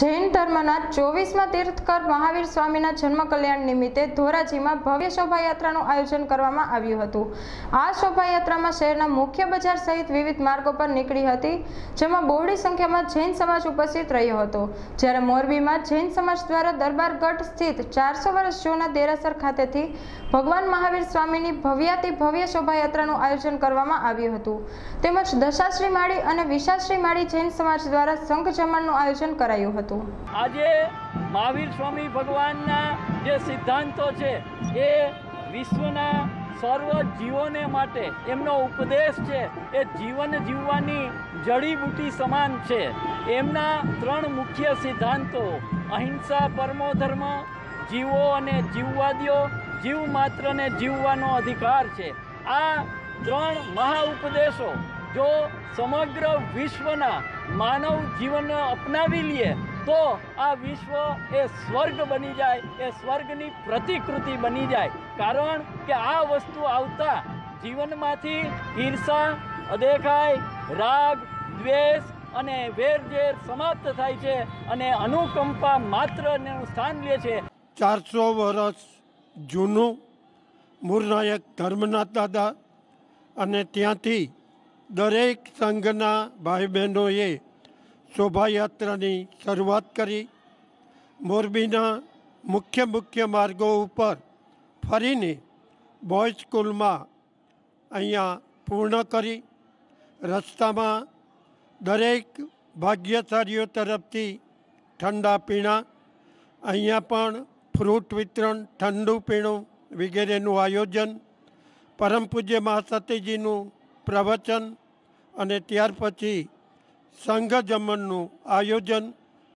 જૈન ધર્મના ચોવીસમાં તીર્થકર મહાવીર સ્વામીના જન્મ કલ્યાણ નિમિત્તે ધોરાજીમાં ભવ્ય શોભાયાત્રાનું આયોજન કરવામાં આવ્યું હતું. આ શોભાયાત્રામાં શહેરના મુખ્ય બજાર સહિત વિવિધ માર્ગો પર નીકળી હતી, જેમાં બહોળી સંખ્યામાં જૈન સમાજ ઉપસ્થિત રહ્યો હતો. જ્યારે મોરબીમાં જૈન સમાજ દ્વારા દરબારગઢ સ્થિત ચારસો વર્ષ જૂના દેરાસર ખાતેથી ભગવાન મહાવીર સ્વામીની ભવ્યાતિ ભવ્ય શોભાયાત્રાનું આયોજન કરવામાં આવ્યું હતું. તેમજ દશાશ્રી માળી અને વિશાશ્રી માળી જૈન સમાજ દ્વારા સંઘ જમણનું આયોજન કરાયું હતું. આજે મહાવીર સ્વામી ભગવાનના જે સિદ્ધાંતો છે, એ વિશ્વના સર્વ જીવોને માટે, એમનો ઉપદેશ છે, એ જીવન જીવવાની જડીબુટી સમાન છે. એમના ત્રણ મુખ્ય સિદ્ધાંતો, અહિંસા પરમો ધર્મ જીવો અને જીવવાદીઓ, જીવ માત્રને જીવવાનો અધિકાર છે. આ ત્રણ મહા ઉપદેશો જો સમગ્ર વિશ્વના માનવ જીવન અપનાવી લઈએ તો આ વિશ્વ એ સ્વર્ગ બની જાય, એ સ્વર્ગની પ્રતિકૃતિ બની જાય. કારણ કે આ વસ્તુ આવતા જીવનમાંથી ઈર્ષા અદેખાય રાગ, દ્વેષ અને વેરઝેર સમાપ્ત થાય છે અને અનુકંપા માત્ર સ્થાન લે છે. ચારસો વર્ષ જૂનું મૂરનાયક ધર્મનાથ દાદા અને ત્યાંથી દરેક સંઘના ભાઈ બહેનોએ શોભાયાત્રાની શરૂઆત કરી. મોરબીના મુખ્ય મુખ્ય માર્ગો ઉપર ફરીને બોયઝ સ્કૂલમાં અહીંયા પૂર્ણ કરી. રસ્તામાં દરેક ભાગ્યશાળીઓ તરફથી ઠંડા પીણા, અહીંયા પણ ફ્રૂટ વિતરણ, ઠંડુ પીણું વગેરેનું આયોજન, પરમ પૂજ્ય મહાસતીજીનું પ્રવચન અને ત્યાર પછી સંઘ જમણનું આયોજન